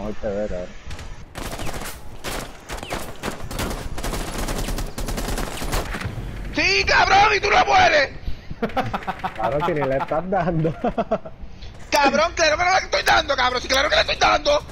Mejor te ver, ahora. Eh. ¡Sí, cabrón! ¡Y tú no mueres! Claro que ni le estás dando. Cabrón, claro que no le estoy dando, cabrón. Sí, claro que le estoy dando.